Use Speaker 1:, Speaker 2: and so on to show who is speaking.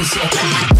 Speaker 1: pussy up.